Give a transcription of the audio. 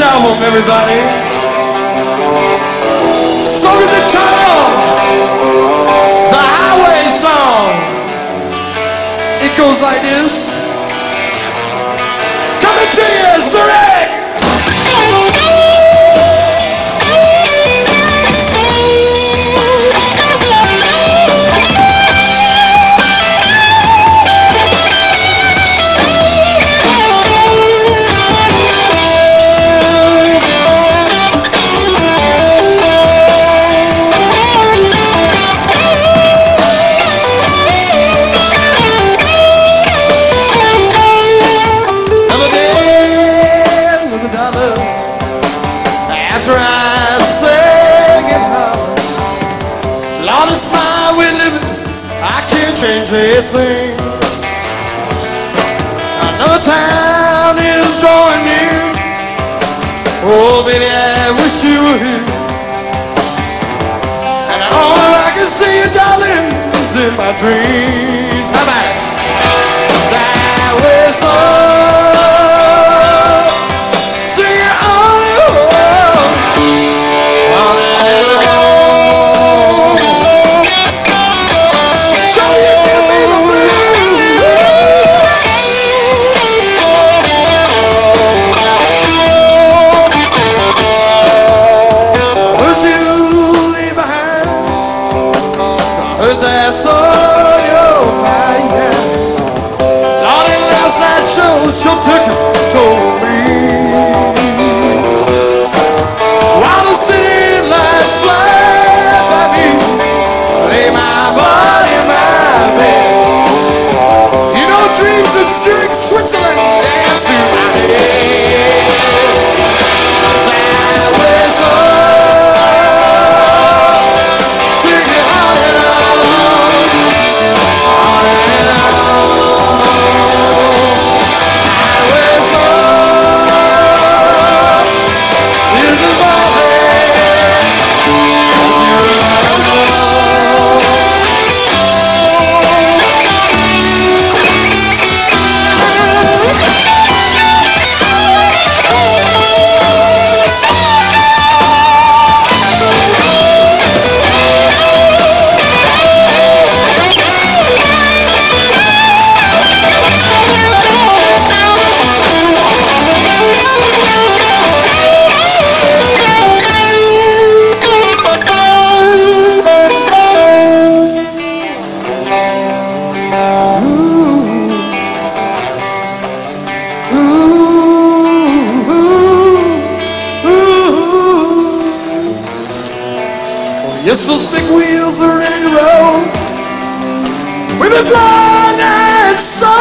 album, everybody. Song is entitled The Highway Song. It goes like this. I can't change a thing. Another town is drawing near. Oh, baby, I wish you were here. And all I can see you, darling, is in my dreams. How about it? Highway Yes, those big wheels are ready to roll. We've been flying and so